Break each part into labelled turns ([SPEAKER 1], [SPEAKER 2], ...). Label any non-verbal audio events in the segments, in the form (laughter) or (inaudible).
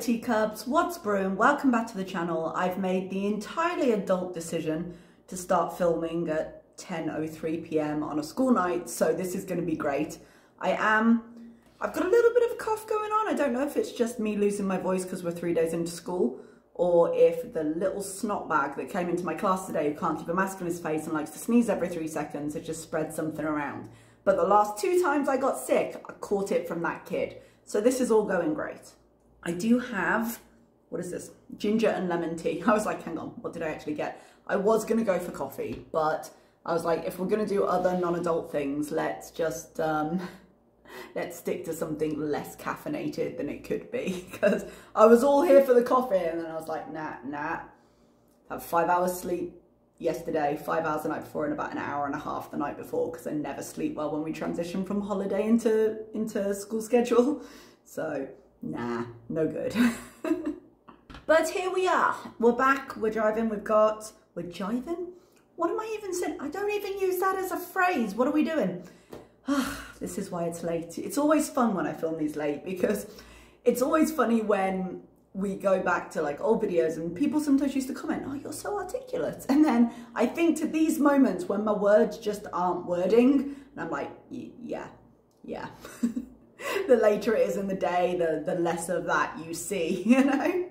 [SPEAKER 1] teacups, what's brewing? Welcome back to the channel. I've made the entirely adult decision to start filming at 10.03 p.m. on a school night, so this is going to be great. I am, I've got a little bit of a cough going on. I don't know if it's just me losing my voice because we're three days into school, or if the little snot bag that came into my class today who can't keep a mask on his face and likes to sneeze every three seconds has just spread something around. But the last two times I got sick, I caught it from that kid. So this is all going great. I do have, what is this? Ginger and lemon tea. (laughs) I was like, hang on, what did I actually get? I was gonna go for coffee, but I was like, if we're gonna do other non-adult things, let's just, um, (laughs) let's stick to something less caffeinated than it could be. (laughs) Because I was all here for the coffee and then I was like, nah, nah. Have five hours sleep yesterday, five hours the night before and about an hour and a half the night before because I never sleep well when we transition from holiday into, into school schedule. So nah, no good. (laughs) but here we are. We're back, we're driving, we've got, we're jiving? What am I even saying? I don't even use that as a phrase. What are we doing? Ah, this is why it's late. It's always fun when I film these late because it's always funny when we go back to like old videos and people sometimes used to comment, oh, you're so articulate. And then I think to these moments when my words just aren't wording and I'm like, yeah, yeah. (laughs) (laughs) the later it is in the day, the, the less of that you see, (laughs) you know?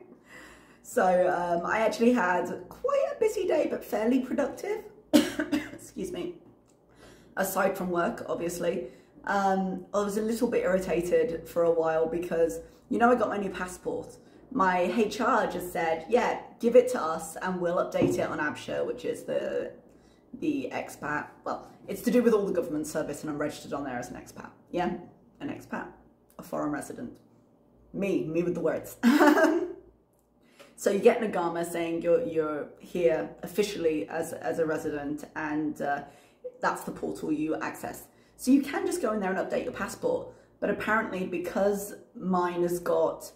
[SPEAKER 1] So um, I actually had quite a busy day, but fairly productive. (coughs) Excuse me. Aside from work, obviously. Um, I was a little bit irritated for a while because, you know, I got my new passport. My HR just said, yeah, give it to us and we'll update it on Absher, which is the the expat. Well, it's to do with all the government service and I'm registered on there as an expat. Yeah an expat, a foreign resident. Me, me with the words. (laughs) so you get an Iqama saying you're, you're here officially as, as a resident and uh, that's the portal you access. So you can just go in there and update your passport. But apparently because mine has got,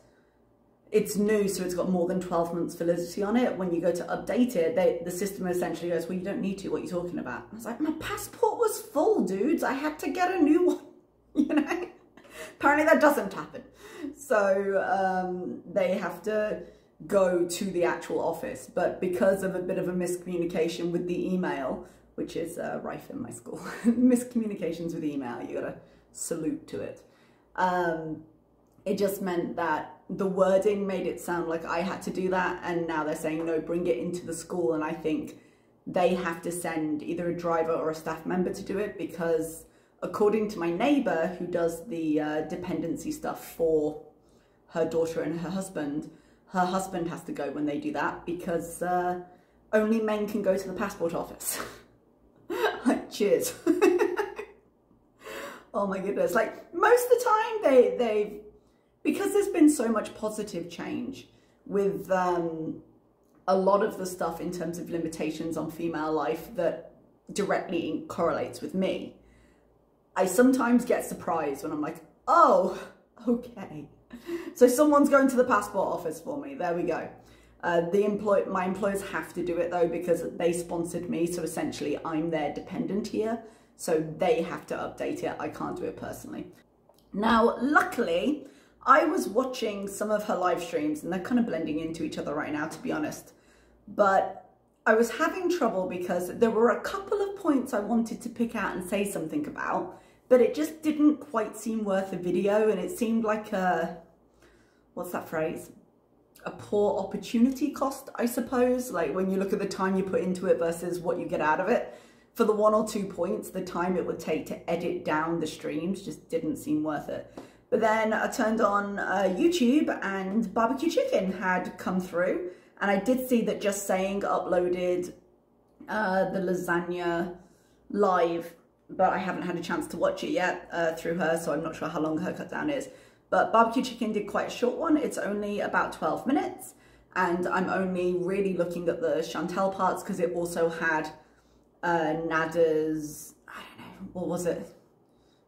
[SPEAKER 1] it's new, so it's got more than 12 months validity on it. When you go to update it, they, the system essentially goes, well, you don't need to, what are you talking about? I was like, my passport was full, dudes. I had to get a new (laughs) one, you know? Apparently that doesn't happen. So um, they have to go to the actual office. But because of a bit of a miscommunication with the email, which is uh, rife in my school, (laughs) miscommunications with email, you gotta salute to it. Um, it just meant that the wording made it sound like I had to do that. And now they're saying, no, bring it into the school. And I think they have to send either a driver or a staff member to do it because according to my neighbor who does the uh, dependency stuff for her daughter and her husband, her husband has to go when they do that because uh, only men can go to the passport office. (laughs) like, cheers. (laughs) oh my goodness. Like most of the time they, they, because there's been so much positive change with um, a lot of the stuff in terms of limitations on female life that directly correlates with me I sometimes get surprised when I'm like, oh, (laughs) okay. So someone's going to the passport office for me. There we go. Uh, the employ my employers have to do it though because they sponsored me. So essentially I'm their dependent here. So they have to update it. I can't do it personally. Now, luckily, I was watching some of her live streams and they're kind of blending into each other right now, to be honest. But I was having trouble because there were a couple of points I wanted to pick out and say something about but it just didn't quite seem worth a video and it seemed like a, what's that phrase? A poor opportunity cost, I suppose. Like when you look at the time you put into it versus what you get out of it. For the one or two points, the time it would take to edit down the streams just didn't seem worth it. But then I turned on uh, YouTube and barbecue chicken had come through and I did see that just saying uploaded uh, the lasagna live but I haven't had a chance to watch it yet uh, through her, so I'm not sure how long her cut down is. But Barbecue Chicken did quite a short one. It's only about 12 minutes, and I'm only really looking at the Chantal parts because it also had uh, Nada's, I don't know, what was it?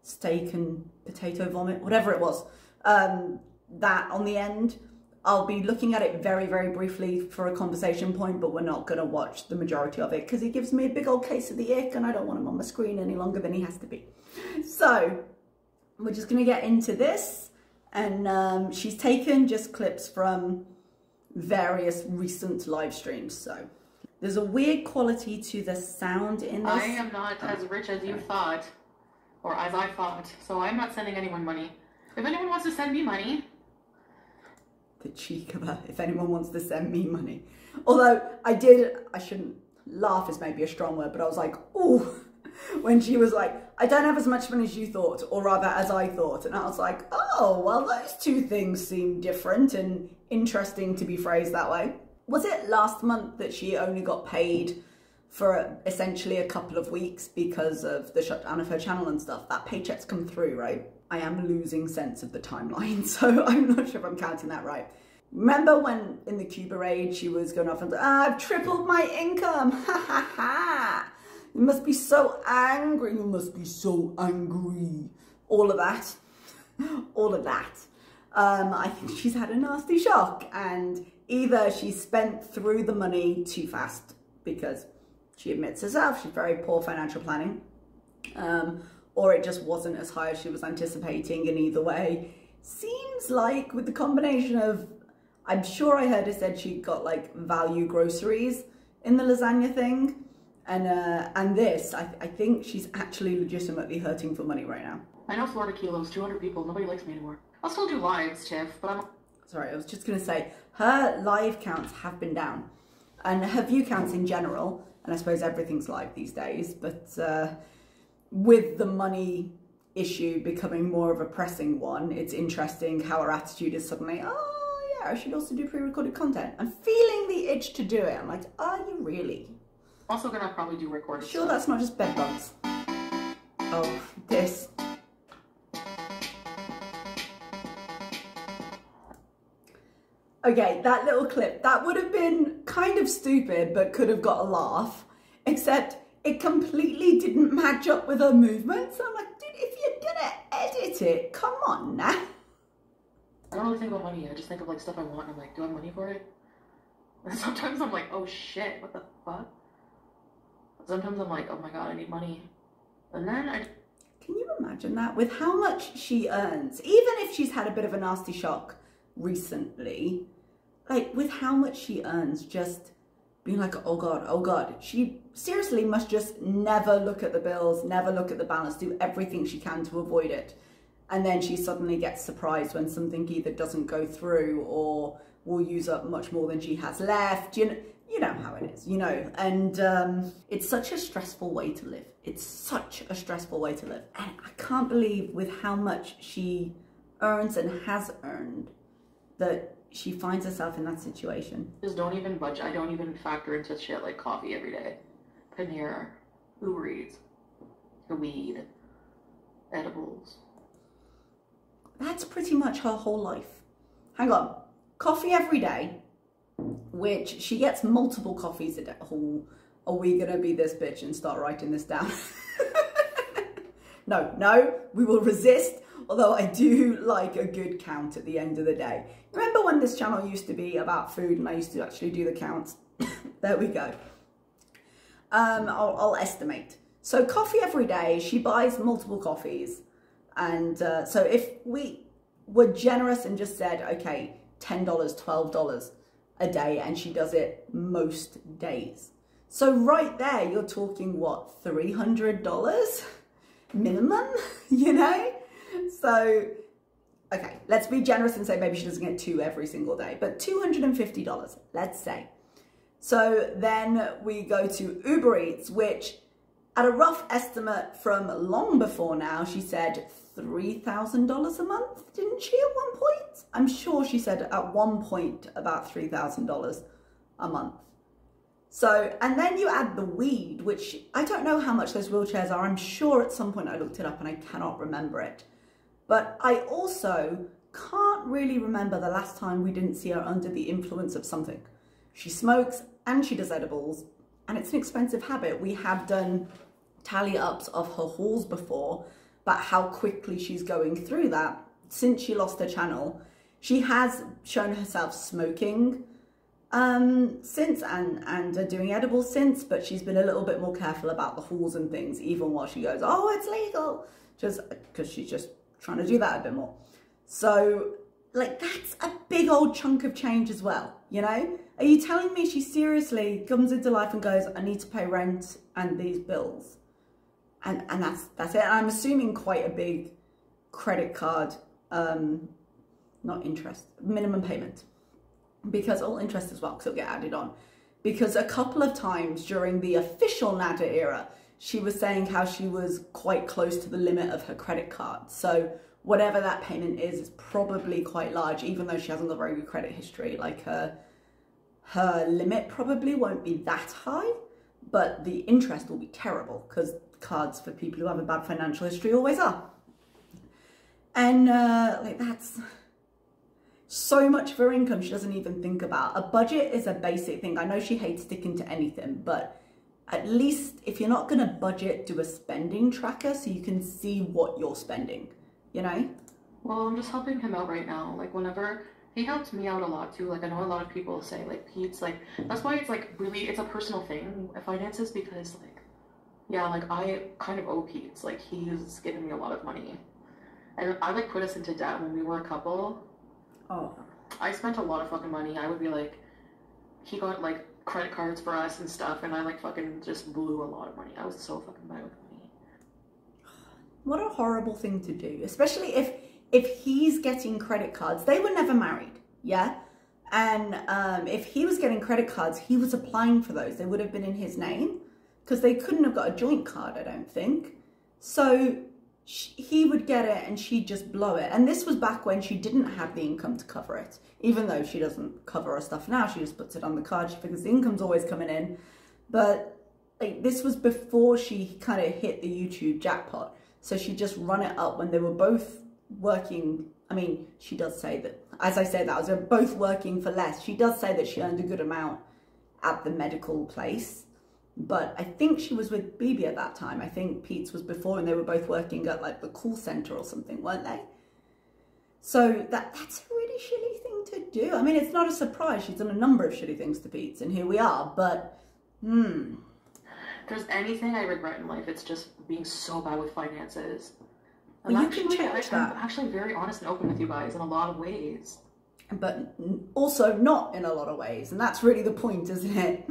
[SPEAKER 1] Steak and potato vomit, whatever it was. Um, that on the end. I'll be looking at it very, very briefly for a conversation point, but we're not going to watch the majority of it because he gives me a big old case of the ick and I don't want him on my screen any longer than he has to be. So we're just going to get into this And um, she's taken just clips from various recent live streams. So there's a weird quality to the sound in this.
[SPEAKER 2] I am not as rich as you thought, or as I thought, so I'm not sending anyone money. If anyone wants to send me money,
[SPEAKER 1] the cheek uh, of her, if anyone wants to send me money. Although I did, I shouldn't laugh is maybe a strong word, but I was like, oh, (laughs) when she was like, I don't have as much money as you thought, or rather as I thought. And I was like, oh, well, those two things seem different and interesting to be phrased that way. Was it last month that she only got paid for essentially a couple of weeks because of the shutdown of her channel and stuff? That paycheck's come through, right? I am losing sense of the timeline, (laughs) so I'm not sure if I'm counting that right. Remember when in the Cuba raid she was going off and ah, I've tripled my income, (laughs) ha ha ha. You must be so angry, you must be so angry. All of that, (laughs) all of that. Um, I think she's had a nasty shock and either she spent through the money too fast because she admits herself she's very poor financial planning um, or it just wasn't as high as she was anticipating and either way seems like with the combination of I'm sure I heard it said she got like value groceries in the lasagna thing. And uh, and this, I, I think she's actually legitimately hurting for money right now.
[SPEAKER 2] I know Florida Kilos, 200 people. Nobody likes me anymore. I'll still do lives, Tiff, but I'm...
[SPEAKER 1] Sorry, I was just going to say, her live counts have been down. And her view counts in general, and I suppose everything's live these days, but uh, with the money issue becoming more of a pressing one, it's interesting how our attitude is suddenly, oh, yeah, I should also do pre-recorded content. I'm feeling the itch to do it. I'm like, are you really?
[SPEAKER 2] Also gonna probably do recorded
[SPEAKER 1] Sure, stuff. that's not just bed bugs. Oh, this. Okay, that little clip, that would have been kind of stupid, but could have got a laugh, except it completely didn't match up with her movements. I'm like, dude, if you're gonna edit it, come on now.
[SPEAKER 2] I don't really think about money. I just think of like stuff I want. And I'm like, do I have money for it? (laughs) And sometimes I'm like, oh shit, what the fuck? Sometimes I'm like, oh my god, I need money. And then I.
[SPEAKER 1] Can you imagine that? With how much she earns, even if she's had a bit of a nasty shock recently, like with how much she earns, just being like, oh god, oh god. She seriously must just never look at the bills, never look at the balance, do everything she can to avoid it and then she suddenly gets surprised when something either doesn't go through or will use up much more than she has left. You know, you know how it is, you know. And um, it's such a stressful way to live. It's such a stressful way to live. And I can't believe with how much she earns and has earned that she finds herself in that situation.
[SPEAKER 2] Just don't even budge. I don't even factor into shit like coffee every day. Panera, Uber Eats, weed, edibles.
[SPEAKER 1] That's pretty much her whole life. Hang on. Coffee every day, which she gets multiple coffees a day. Oh, are we going to be this bitch and start writing this down? (laughs) no, no, we will resist. Although I do (laughs) like a good count at the end of the day. Remember when this channel used to be about food and I used to actually do the counts? (coughs) there we go. Um, I'll, I'll estimate. So coffee every day, she buys multiple coffees. And uh, so if we were generous and just said, okay, $10, $12 a day, and she does it most days. So right there, you're talking what, $300 minimum, (laughs) you know? So, okay, let's be generous and say maybe she doesn't get two every single day, but $250, let's say. So then we go to Uber Eats, which at a rough estimate from long before now, she said $3,000 a month, didn't she, at one point? I'm sure she said at one point about $3,000 a month. So, and then you add the weed, which I don't know how much those wheelchairs are. I'm sure at some point I looked it up and I cannot remember it. But I also can't really remember the last time we didn't see her under the influence of something. She smokes and she does edibles and it's an expensive habit. We have done tally ups of her hauls before but how quickly she's going through that since she lost her channel. She has shown herself smoking um, since and, and doing edibles since, but she's been a little bit more careful about the hauls and things, even while she goes, oh, it's legal, just because she's just trying to do that a bit more. So, like, that's a big old chunk of change as well, you know? Are you telling me she seriously comes into life and goes, I need to pay rent and these bills? And, and that's, that's it. And I'm assuming quite a big credit card, um, not interest, minimum payment. Because all interest as well, because it'll get added on. Because a couple of times during the official Nada era, she was saying how she was quite close to the limit of her credit card. So whatever that payment is, is probably quite large, even though she hasn't got very good credit history. Like her, her limit probably won't be that high, but the interest will be terrible because cards for people who have a bad financial history always are. And uh, like that's so much of her income she doesn't even think about. A budget is a basic thing. I know she hates sticking to anything, but at least if you're not going to budget, do a spending tracker so you can see what you're spending, you know?
[SPEAKER 2] Well, I'm just helping him out right now. Like, whenever he helps me out a lot too. Like, I know a lot of people say, like, Pete's like, that's why it's like really, it's a personal thing, finances, because, like, yeah, like, I kind of owe Pete's. Like, he's given me a lot of money. And I, like, put us into debt when we were a couple.
[SPEAKER 1] Oh.
[SPEAKER 2] I spent a lot of fucking money. I would be like, he got, like, credit cards for us and stuff, and I like fucking just blew a lot of money. I was so fucking bad with money.
[SPEAKER 1] What a horrible thing to do, especially if if he's getting credit cards. They were never married, yeah. And um, if he was getting credit cards, he was applying for those. They would have been in his name because they couldn't have got a joint card, I don't think. So he would get it and she'd just blow it. And this was back when she didn't have the income to cover it. Even though she doesn't cover her stuff now, she just puts it on the card. She figures the income's always coming in. But like this was before she kind of hit the YouTube jackpot. So she just run it up when they were both working. I mean, she does say that, as I said, that was both working for less. She does say that she earned a good amount at the medical place but I think she was with Bibi at that time. I think Pete's was before and they were both working at like the call center or something, weren't they? So that that's a really shitty thing to do. I mean, it's not a surprise. She's done a number of shitty things to Pete's and here we are, but hmm.
[SPEAKER 2] If there's anything I regret in life, it's just being so bad with finances.
[SPEAKER 1] Well, you can change
[SPEAKER 2] I,
[SPEAKER 1] that.
[SPEAKER 2] I'm actually very honest and open with you guys in a lot of ways.
[SPEAKER 1] But also not in a lot of ways. And that's really the point, isn't it?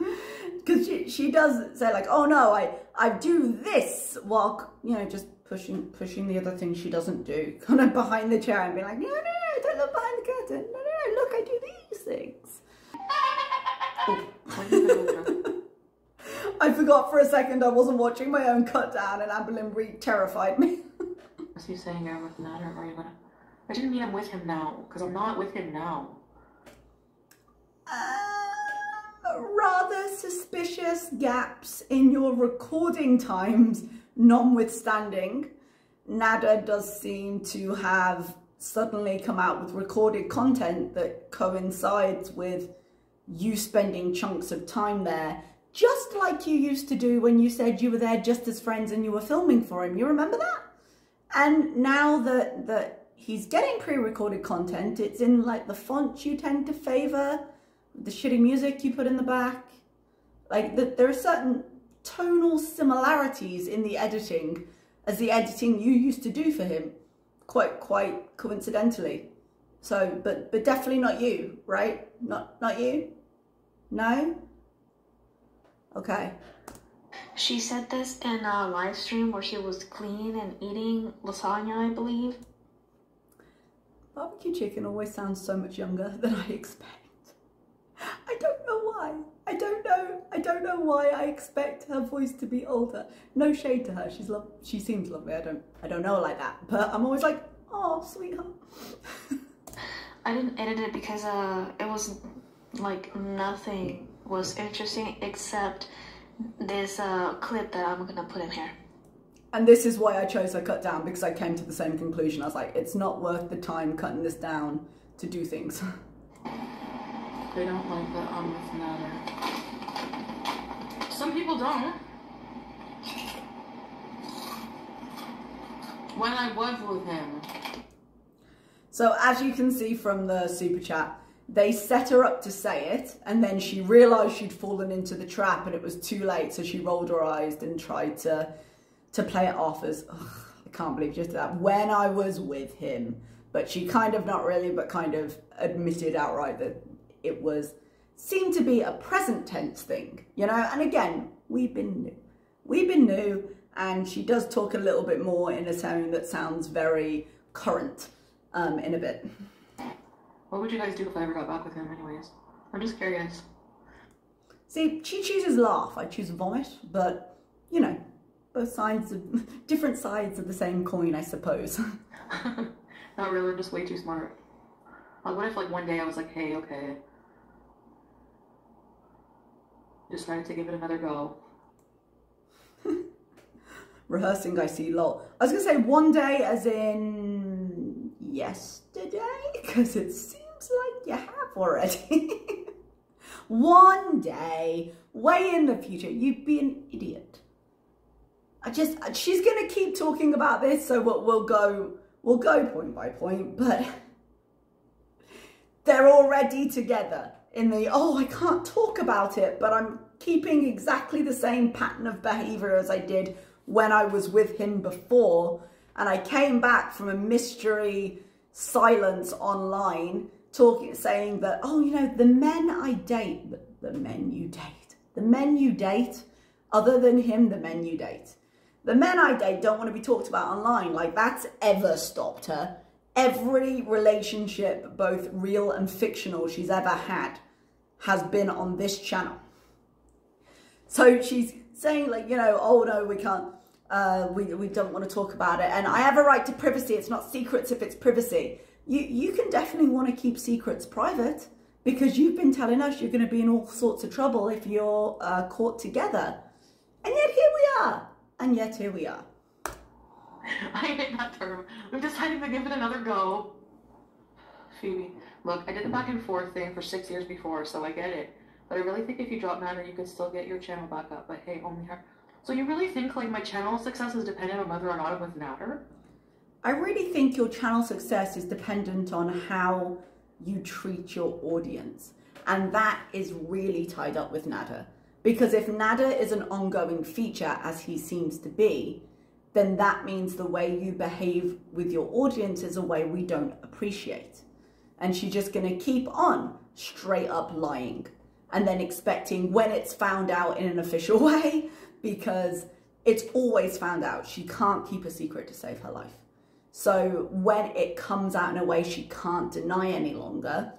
[SPEAKER 1] Because she, she does say like, oh no, I, I do this while, you know, just pushing pushing the other thing she doesn't do, (laughs) kind of behind the chair and being like, no, no, no, don't look behind the curtain. No, no, no, look, I do these things. (laughs) I forgot for a second I wasn't watching my own cut down and Amberlynn Reed terrified me.
[SPEAKER 2] Is he saying I'm with Nat or are you gonna... I didn't mean I'm with him now, because I'm not with him now.
[SPEAKER 1] Uh rather suspicious gaps in your recording times notwithstanding, Nada does seem to have suddenly come out with recorded content that coincides with you spending chunks of time there, just like you used to do when you said you were there just as friends and you were filming for him. You remember that? And now that, that he's getting pre-recorded content, it's in like the font you tend to favor, the shitty music you put in the back. Like the, there are certain tonal similarities in the editing as the editing you used to do for him, quite quite coincidentally. So, but but definitely not you, right? Not not you. No. Okay.
[SPEAKER 3] She said this in a live stream where she was clean and eating lasagna, I believe.
[SPEAKER 1] Barbecue chicken always sounds so much younger (laughs) than I expect. (laughs) I don't know why. I don't know. I don't know why I expect her voice to be older. No shade to her. She's love. She seems lovely. I don't. I don't know like that. But I'm always like, oh, sweetheart. (laughs)
[SPEAKER 3] I didn't edit it because uh, it was like nothing was interesting except this uh, clip that I'm gonna put in here.
[SPEAKER 1] And this is why I chose her cut down because I came to the same conclusion. I was like, it's not worth the time cutting this down to do things. (laughs)
[SPEAKER 2] They don't like the um with matter. Some people don't. When I was with him.
[SPEAKER 1] So as you can see from the super chat, they set her up to say it and then she realized she'd fallen into the trap and it was too late so she rolled her eyes and tried to to play it off as I can't believe just that when I was with him but she kind of not really, but kind of admitted outright that it was seemed to be a present tense thing, you know. And again, we've been new, we've been new, and she does talk a little bit more in a tone that sounds very current um, in a bit.
[SPEAKER 2] What would you guys do if I ever got back with him, anyways? I'm just curious.
[SPEAKER 1] See, she chooses laugh, I choose vomit, but you know, both sides of (laughs) different sides of the same coin, I suppose. (laughs) (laughs)
[SPEAKER 2] Not really, I'm just way too smart. Like, what if, like, one day I was like, hey, okay, decided to give it another go. (laughs)
[SPEAKER 1] Rehearsing, I see, lol. I was gonna say one day as in yesterday, (laughs) because it seems like you have already. (laughs) one day, way in the future, you'd be an idiot. I just, uh, she's gonna keep talking about this, so we'll go, we'll go point by point, but they're already together in the, oh, I can't talk about it, but I'm keeping exactly the same pattern of behavior as I did when I was with him before. And I came back from a mystery silence online talking, saying that, oh, you know, the men I date, the, men you date, the men you date, other than him, the men you date. The men I date don't want to be talked about online. Like that's ever stopped her. Every relationship, both real and fictional, she's ever had has been on this channel. So she's saying like, you know, oh no, we can't, uh, we, we don't want to talk about it. And I have a right to privacy. It's not secrets if it's privacy. You, you can definitely want to keep secrets private because you've been telling us you're going to be in all sorts of trouble if you're uh, caught together. And yet here we are. And yet here we are. (laughs)
[SPEAKER 2] I hate that term. We've decided to give it another go. Phoebe, look, I did the back and forth thing for six years before, so I get it. But I really think if you drop Natter, you could still get your channel back up. But hey, only her. So you really think like my channel success is dependent on whether or not I'm with Natter?
[SPEAKER 1] I really think your channel success is dependent on how you treat your audience. And that is really tied up with Nada. Because if Nada is an ongoing feature, as he seems to be, then that means the way you behave with your audience is a way we don't appreciate. And she's just going to keep on straight up lying and then expecting when it's found out in an official (laughs) way because it's always found out. She can't keep a secret to save her life. So when it comes out in a way she can't deny any longer,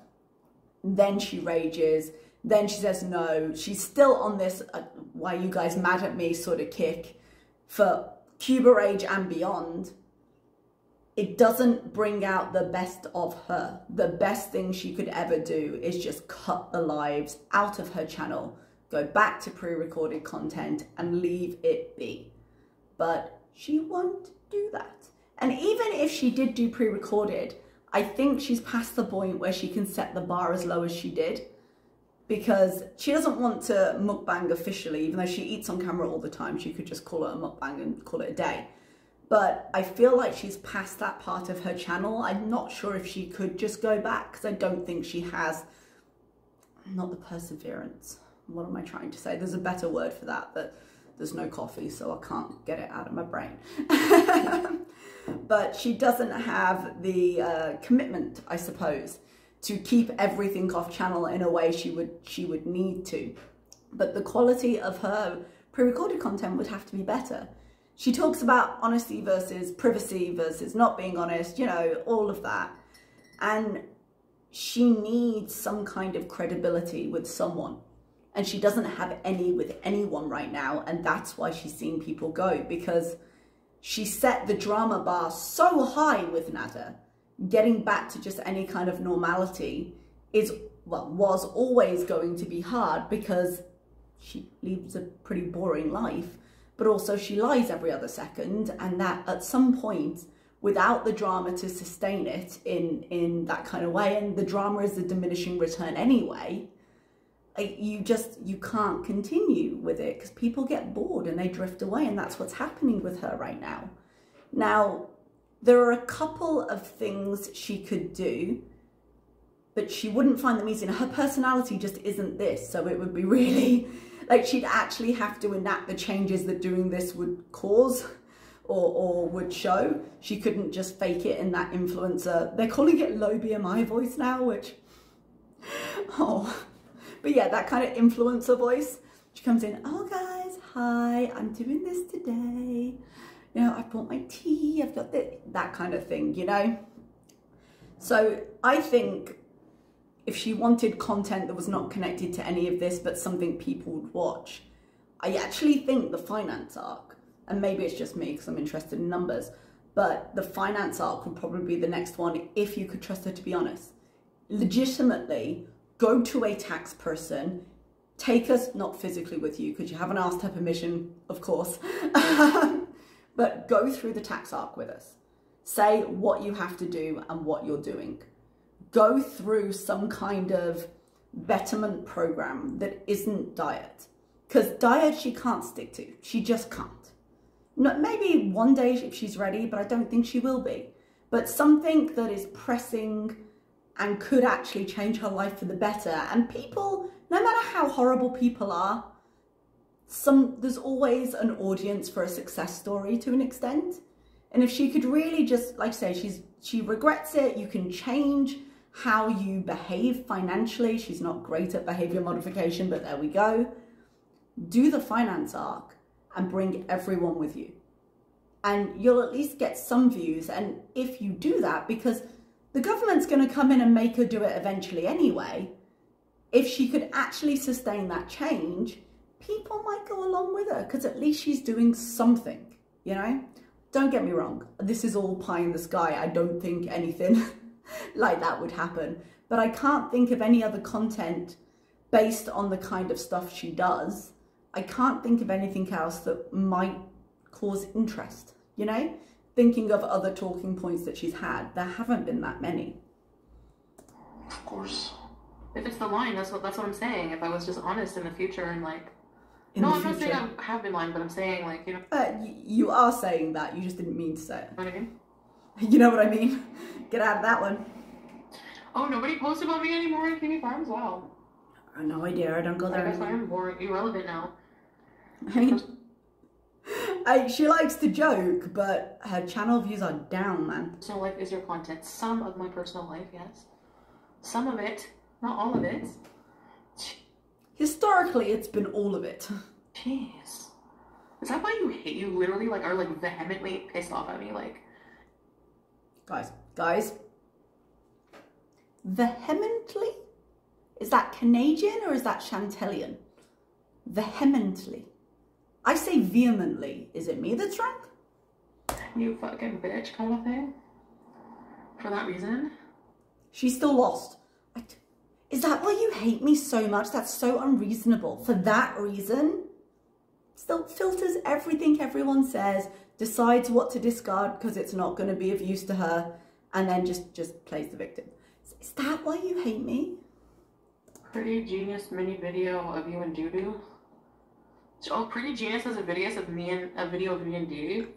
[SPEAKER 1] then she rages. Then she says no. She's still on this uh, why you guys mad at me sort of kick for Cuba Rage and beyond. It doesn't bring out the best of her. The best thing she could ever do is just cut the lives out of her channel, go back to pre-recorded content and leave it be. But she won't do that. And even if she did do pre-recorded, I think she's past the point where she can set the bar as low as she did because she doesn't want to mukbang officially, even though she eats on camera all the time. She could just call it a mukbang and call it a day. But I feel like she's past that part of her channel. I'm not sure if she could just go back because I don't think she has, not the perseverance. What am I trying to say? There's a better word for that, but there's no coffee, so I can't get it out of my brain. (laughs) but she doesn't have the uh, commitment, I suppose, to keep everything off channel in a way she would she would need to. But the quality of her pre-recorded content would have to be better. She talks about honesty versus privacy versus not being honest, you know, all of that. And she needs some kind of credibility with someone. And she doesn't have any with anyone right now. And that's why she's seeing people go because she set the drama bar so high with Nada. Getting back to just any kind of normality is, well, was always going to be hard because she leads a pretty boring life, but also she lies every other second. And that at some point, without the drama to sustain it in, in that kind of way, and the drama is a diminishing return anyway, you just you can't continue with it because people get bored and they drift away and that's what's happening with her right now now there are a couple of things she could do but she wouldn't find them easy and her personality just isn't this so it would be really like she'd actually have to enact the changes that doing this would cause or, or would show. She couldn't just fake it in that influencer. They're calling it low BMI voice now, which, (laughs) oh, but yeah, that kind of influencer voice. She comes in, oh guys, hi, I'm doing this today. You know, I brought my tea, I've got the, that kind of thing, you know? So I think if she wanted content that was not connected to any of this, but something people would watch, I actually think the finance arc, and maybe it's just me because I'm interested in numbers, but the finance arc would probably be the next one if you could trust her to be honest. Legitimately, go to a tax person, take us, not physically with you because you haven't asked her permission, of course, (laughs) but go through the tax arc with us. Say what you have to do and what you're doing. Go through some kind of betterment program that isn't diet because diet she can't stick to. She just can't. No, maybe one day if she's ready, but I don't think she will be. But something that is pressing and could actually change her life for the better. And people, no matter how horrible people are, some there's always an audience for a success story to an extent. And if she could really just, like I say, she's she regrets it, you can change how you behave financially. She's not great at behavior modification, but there we go do the finance arc and bring everyone with you. And you'll at least get some views. And if you do that, because the government's going to come in and make her do it eventually anyway, if she could actually sustain that change, people might go along with her because at least she's doing something, you know? Don't get me wrong, this is all pie in the sky. I don't think anything (laughs) like that would happen. But I can't think of any other content based on the kind of stuff she does I can't think of anything else that might cause interest, you know? Thinking of other talking points that she's had, there haven't been that many.
[SPEAKER 2] Of course. If it's the line, that's what that's what I'm saying. If I was just honest in the future and like in no, I'm future. not saying I have been lying, but I'm saying like you know.
[SPEAKER 1] Uh, you are saying that. You just didn't mean to say it.
[SPEAKER 2] What I mean? (laughs)
[SPEAKER 1] You know what I mean? Get out of that one.
[SPEAKER 2] Oh, nobody posts about me anymore on Kiwi Farms. Wow.
[SPEAKER 1] I no idea. I don't go there.
[SPEAKER 2] I guess I am boring, irrelevant now.
[SPEAKER 1] I mean, I, she likes to joke, but her channel views are down, man.
[SPEAKER 2] Personal life is your content. Some of my personal life, yes. Some of it, not all of it.
[SPEAKER 1] Historically, it's been all of it. (laughs)
[SPEAKER 2] Jeez. Is that why you hate you literally like are like vehemently pissed off at me? Like
[SPEAKER 1] Guys, guys. Vehemently? Is that Canadian or is that Chantelian? Vehemently. I say vehemently. Is it me that's wrong?
[SPEAKER 2] You fucking bitch kind of thing. For that reason.
[SPEAKER 1] She's still lost. Is that why you hate me so much? That's so unreasonable. For that reason? Still filters everything everyone says, decides what to discard because it's not going to be of use to her, and then just, just plays the victim. Is that why you hate me?
[SPEAKER 2] Pretty genius mini video of you and Doodoo. Oh, Pretty Genius has a video of me and a video of me and Dee.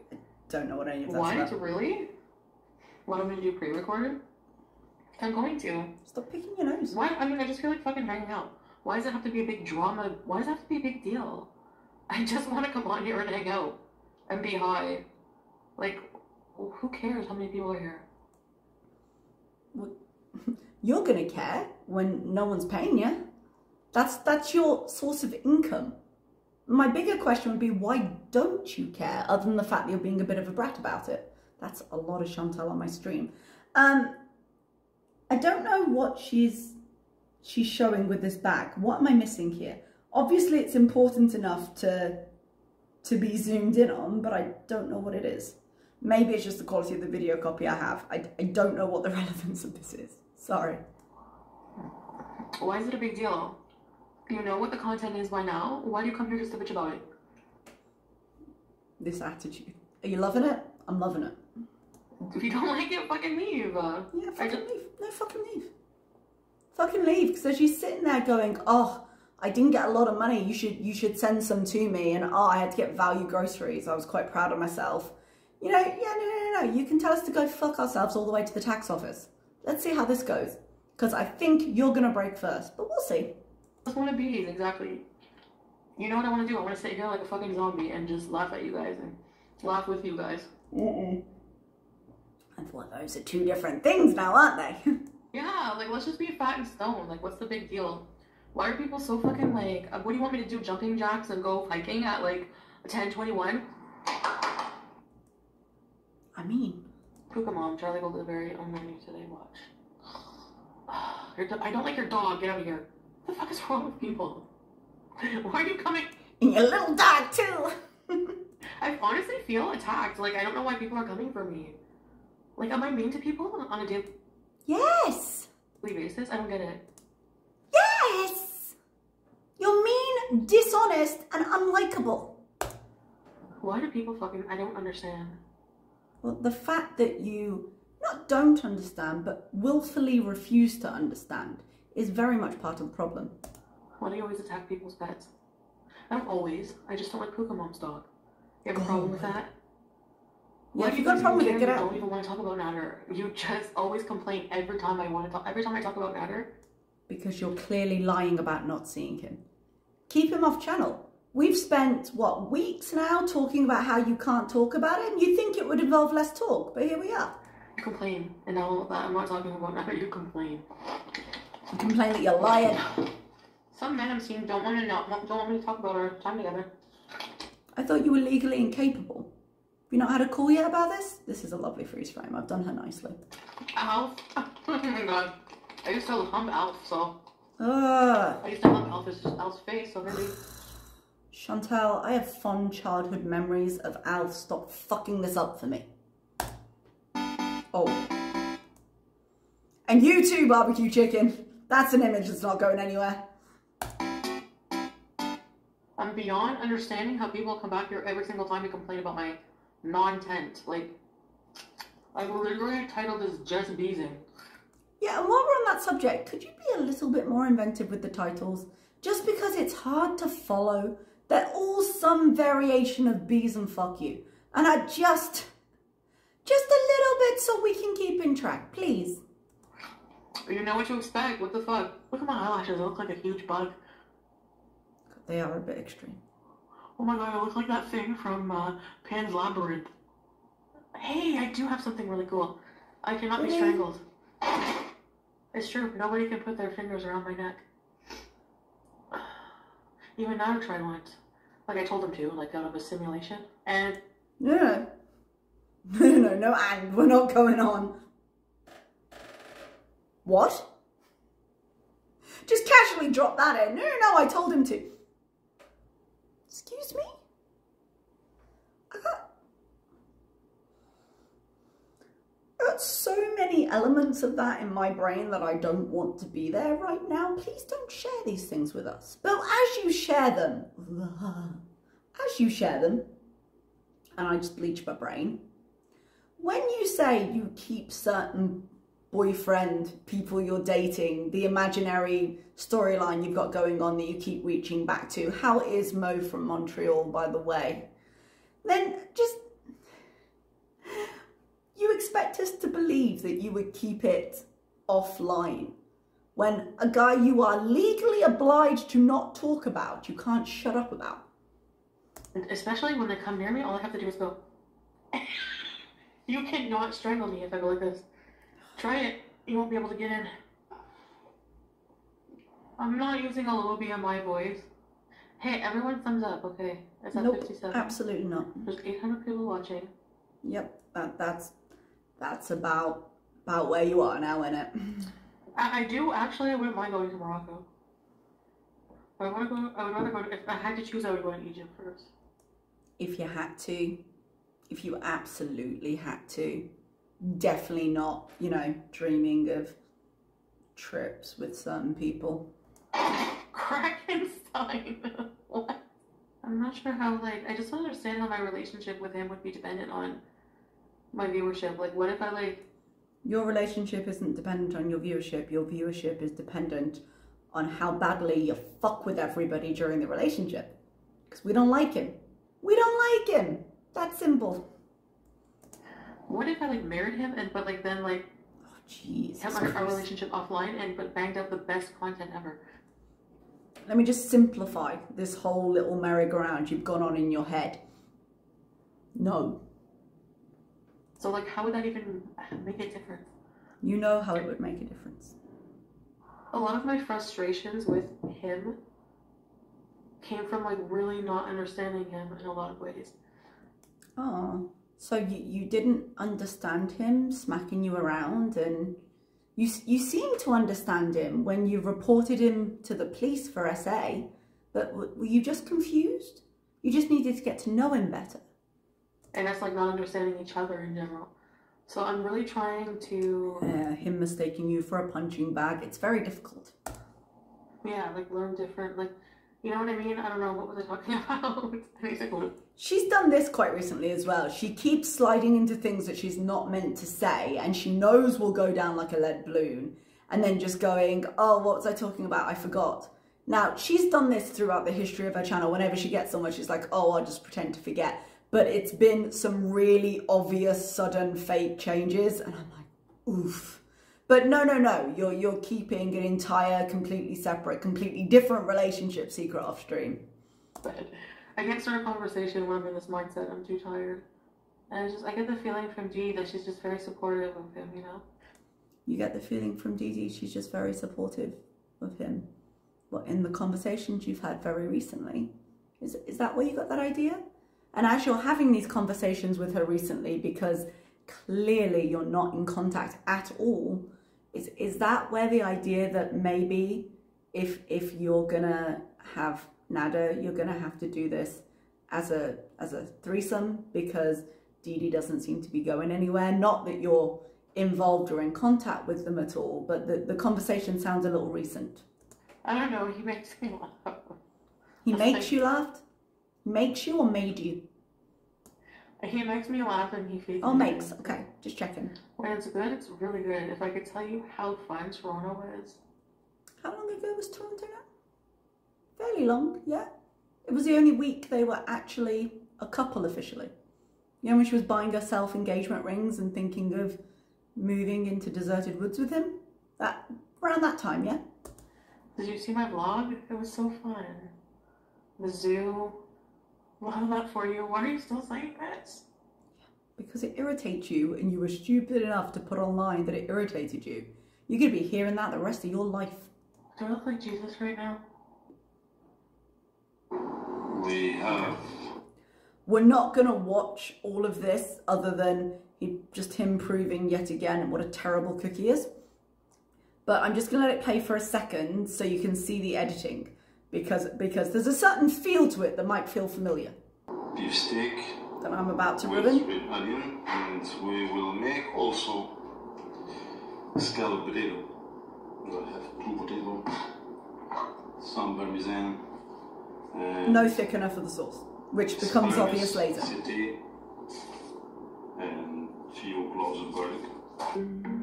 [SPEAKER 1] Don't know what any of that's
[SPEAKER 2] What? About. Really? Want me to do pre-recorded? I'm going to.
[SPEAKER 1] Stop picking your nose.
[SPEAKER 2] Why? I mean, I just feel like fucking hanging out. Why does it have to be a big drama? Why does it have to be a big deal? I just want to come on here and hang out and be high. Like, who cares how many people are here? (laughs)
[SPEAKER 1] You're gonna care when no one's paying you. That's that's your source of income. My bigger question would be why don't you care other than the fact that you're being a bit of a brat about it? That's a lot of Chantal on my stream. Um, I don't know what she's she's showing with this bag. What am I missing here? Obviously it's important enough to to be zoomed in on, but I don't know what it is. Maybe it's just the quality of the video copy I have. I, I don't know what the (laughs) relevance of this is. Sorry.
[SPEAKER 2] Why is it a big deal? You know what the content is by now. Why do you come here just to bitch about it?
[SPEAKER 1] This attitude. Are you loving it? I'm loving it.
[SPEAKER 2] If you don't (laughs) like it, fucking leave.
[SPEAKER 1] Yeah, fucking just... leave. No, fucking leave. Fucking leave. Because she's sitting there going, oh, I didn't get a lot of money. You should you should send some to me. And oh, I had to get value groceries. I was quite proud of myself. You know, yeah, no, no, no, no. You can tell us to go fuck ourselves all the way to the tax office. Let's see how this goes. Because I think you're going to break first. But we'll see I
[SPEAKER 2] just want to be exactly. You know what I want to do? I want to sit here like a fucking zombie and just laugh at you guys and laugh with you guys.
[SPEAKER 1] Mm-mm. I thought those are two different things now, aren't they? (laughs)
[SPEAKER 2] Yeah, like let's just be fat and stone. Like, what's the big deal? Why are people so fucking like? uh, What do you want me to do? Jumping jacks and go hiking at like ten twenty one?
[SPEAKER 1] I mean,
[SPEAKER 2] Puka Mom, Charlie Goldberry on my new today. Watch. (sighs) Do- I don't like your dog. Get out of here. What the fuck is wrong with people? (laughs) Why are you coming?
[SPEAKER 1] and your little dog too. (laughs)
[SPEAKER 2] I honestly feel attacked. Like I don't know why people are coming for me. Like, am I mean to people on a daily
[SPEAKER 1] yes,
[SPEAKER 2] basis? I don't get it.
[SPEAKER 1] yes. You're mean, dishonest, and unlikable.
[SPEAKER 2] Why do people fucking? I don't understand.
[SPEAKER 1] Well, the fact that you not don't understand, but willfully refuse to understand is very much part of the problem.
[SPEAKER 2] Why do you always attack people's pets? I don't always. I just don't like Puka Mom's dog. You have a problem with that?
[SPEAKER 1] Yeah, if you've got a problem with it, get
[SPEAKER 2] you
[SPEAKER 1] out.
[SPEAKER 2] don't even want to talk about Natter. You just always complain every time I want to talk. Every time I talk about Natter,
[SPEAKER 1] because you're clearly lying about not seeing him. Keep him off channel. We've spent, what, weeks now talking about how you can't talk about him? You'd think it would involve less talk, but here we are.
[SPEAKER 2] you complain, and now that I'm not talking about Natter, you complain.
[SPEAKER 1] You complain that you're lying.
[SPEAKER 2] Some men I'm seeing don't want to know, don't want me to talk about our time together.
[SPEAKER 1] I thought you were legally incapable. Have you not had a call yet about this? This is a lovely freeze frame. I've done her nicely.
[SPEAKER 2] Alf. (laughs) oh my god. I used to hump Alf, so
[SPEAKER 1] Ugh.
[SPEAKER 2] I used to Alf's face, maybe.
[SPEAKER 1] Chantal, I have fond childhood memories of Alf. Stop fucking this up for me. Oh. And you too, barbecue chicken. That's an image that's not going anywhere.
[SPEAKER 2] I'm beyond understanding how people come back here every single time to complain about my non-tent. Like, I literally titled this just beezing.
[SPEAKER 1] Yeah, and while we're on that subject, could you be a little bit more inventive with the titles? Just because it's hard to follow, they're all some variation of bees and fuck you. And I just, just a little bit so we can keep in track, please.
[SPEAKER 2] You know what to expect. What the fuck? Look at my eyelashes. I look like a huge bug.
[SPEAKER 1] They are a bit extreme.
[SPEAKER 2] Oh my god, I look like that thing from uh, Pan's Labyrinth. Hey, I do have something really cool. I cannot be strangled. It's true. Nobody can put their fingers around my neck. (sighs) Even now, tried once. Like I told him to, like out of a simulation. And (laughs)
[SPEAKER 1] no. No, no, no, no, and we're not going on. What? Just casually drop that in. No, no, no, I told him to. Excuse me? I got, I so many elements of that in my brain that I don't want to be there right now. Please don't share these things with us. But as you share them, (laughs) as you share them, and I just bleach my brain. When you say you keep certain boyfriend, people you're dating, the imaginary storyline you've got going on that you keep reaching back to, how is Mo from Montreal, by the way? Then just. Expect us to believe that you would keep it offline when a guy you are legally obliged to not talk about, you can't shut up about.
[SPEAKER 2] especially when they come near me, all I have to do is go. (laughs) you cannot strangle me if I go like this. Try it. You won't be able to get in. I'm not using a low BMI voice. Hey, everyone, thumbs up. Okay, it's at
[SPEAKER 1] Nope,
[SPEAKER 2] 57.
[SPEAKER 1] absolutely not.
[SPEAKER 2] There's 800 people watching.
[SPEAKER 1] Yep, that, that's that's about about where you are now, innit?
[SPEAKER 2] I, I do actually. I wouldn't mind going to Morocco. I want to go. I would rather go. To, if I had to choose, I would go to Egypt first.
[SPEAKER 1] If you had to, if you absolutely had to, definitely not, you know, dreaming of trips with certain people. (laughs)
[SPEAKER 2] Krakenstein. (laughs) what? I'm not sure how. Like, I just don't understand how my relationship with him would be dependent on my viewership. Like, what if I like?
[SPEAKER 1] Your relationship isn't dependent on your viewership. Your viewership is dependent on how badly you fuck with everybody during the relationship. Because we don't like him. We don't like him. That's simple.
[SPEAKER 2] What if I like married him and but like then like
[SPEAKER 1] Oh, Jesus
[SPEAKER 2] kept our, our relationship offline and but banged out the best content ever?
[SPEAKER 1] Let me just simplify this whole little merry-go-round you've gone on in your head. No.
[SPEAKER 2] So like, how would that even make a difference?
[SPEAKER 1] You know how it would make a difference.
[SPEAKER 2] A lot of my frustrations with him came from like really not understanding him in a lot of ways.
[SPEAKER 1] Oh, so you, you didn't understand him smacking you around and you, you seem to understand him when you reported him to the police for SA, but were you just confused? You just needed to get to know him better.
[SPEAKER 2] And that's like not understanding each other in general. So I'm really trying to,
[SPEAKER 1] Yeah, him mistaking you for a punching bag, it's very difficult.
[SPEAKER 2] yeah, like learn different, like, you know what I mean? I don't know, what was I talking (laughs) about? Anything.
[SPEAKER 1] She's done this quite recently as well. She keeps sliding into things that she's not meant to say and she knows will go down like a lead balloon and then just going, oh, what was I talking about? I forgot. Now, she's done this throughout the history of her channel. Whenever she gets somewhere, she's like, oh, I'll just pretend to forget. But it's been some really obvious, sudden, fake changes. And I'm like, oof. But no, no, no. You're, you're keeping an entire, completely separate, completely different relationship secret off stream.
[SPEAKER 2] But I can't start a conversation when I'm in this mindset. I'm too tired. And it's just, I get the feeling from Dee that she's just very supportive of him, you know?
[SPEAKER 1] You get the feeling from Dee Dee she's just very supportive of him. What in the conversations you've had very recently? Is is that where you got that idea? And as you're having these conversations with her recently, because clearly you're not in contact at all, is is that where the idea that maybe if if you're gonna have Nada, you're gonna have to do this as a as a threesome because Dee Dee doesn't seem to be going anywhere. Not that you're involved or in contact with them at all, but the, the conversation sounds a little recent.
[SPEAKER 2] I don't know, he makes me laugh.
[SPEAKER 1] He (laughs) makes you laugh? Makes you or made you?
[SPEAKER 2] He makes me laugh and he feeds
[SPEAKER 1] Oh,
[SPEAKER 2] me.
[SPEAKER 1] makes. Okay, just checking.
[SPEAKER 2] When it's good, it's really good. If I could tell you how fun Toronto is.
[SPEAKER 1] How long ago was Toronto now? Fairly long, yeah. It was the only week they were actually a couple officially. You know, when she was buying herself engagement rings and thinking of moving into deserted woods with him? That around that time, yeah?
[SPEAKER 2] Did you see my vlog? It was so fun. The zoo. Love that for you. Why are you still saying this?
[SPEAKER 1] Because it irritates you and you were stupid enough to put online that it irritated you. You're gonna be hearing that the rest of your life.
[SPEAKER 2] Do I look like Jesus right now?
[SPEAKER 4] We have
[SPEAKER 1] We're not gonna watch all of this other than he, just him proving yet again what a terrible cookie is. But I'm just gonna let it play for a second so you can see the editing because because there's a certain feel to it that might feel familiar
[SPEAKER 4] beef steak
[SPEAKER 1] that I'm about to ruin.
[SPEAKER 4] with onion, and we will make also scallop potato. We'll have two potato, some parmesan,
[SPEAKER 1] No thick enough of the sauce, which becomes obvious later.
[SPEAKER 4] sauté, and few cloves of garlic.
[SPEAKER 1] Mm-hmm.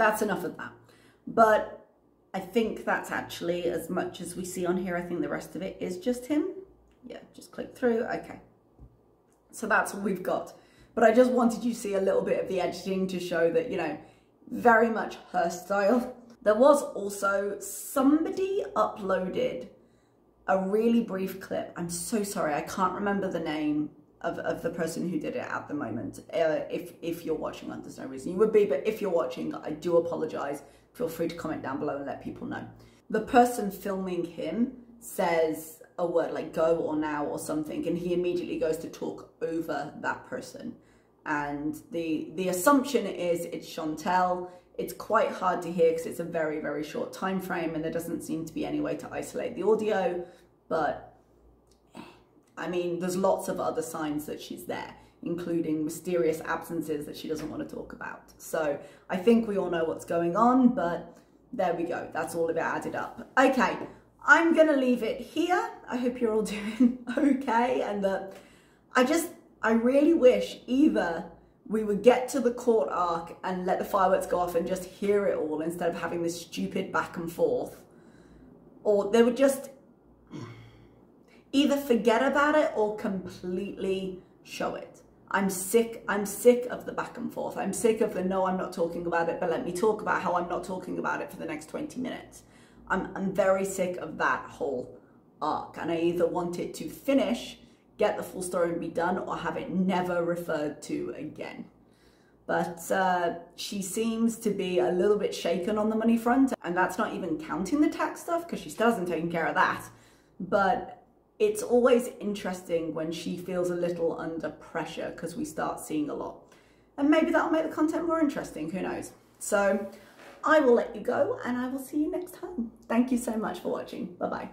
[SPEAKER 1] That's enough of that. But I think that's actually as much as we see on here. I think the rest of it is just him. Yeah, just click through. Okay. So that's what we've got. But I just wanted you to see a little bit of the editing to show that, you know, very much her style. There was also somebody uploaded a really brief clip. I'm so sorry, I can't remember the name of, of the person who did it at the moment. Uh, if, if you're watching, there's no reason you would be, but if you're watching, I do apologize. Feel free to comment down below and let people know. The person filming him says a word like go or now or something, and he immediately goes to talk over that person. And the the assumption is it's Chantal. It's quite hard to hear because it's a very, very short time frame and there doesn't seem to be any way to isolate the audio, but I mean, there's lots of other signs that she's there, including mysterious absences that she doesn't want to talk about. So I think we all know what's going on, but there we go. That's all of it added up. Okay, I'm going to leave it here. I hope you're all (laughs) doing okay and I just, I really wish either we would get to the court arc and let the fireworks go off and just hear it all instead of having this stupid back and forth. Or they would just either forget about it or completely show it. I'm sick. I'm sick of the back and forth. I'm sick of the no, I'm not talking about it, but let me talk about how I'm not talking about it for the next 20 minutes. I'm, I'm very sick of that whole arc, and I either want it to finish, get the full story and be done, or have it never referred to again. But uh, she seems to be a little bit shaken on the money front, and that's not even counting the tax stuff because she still hasn't taken care of that. But it's always interesting when she feels a little under pressure because we start seeing a lot. And maybe that'll make the content more interesting, who knows. So I will let you go and I will see you next time. Thank you so much for watching. Bye bye.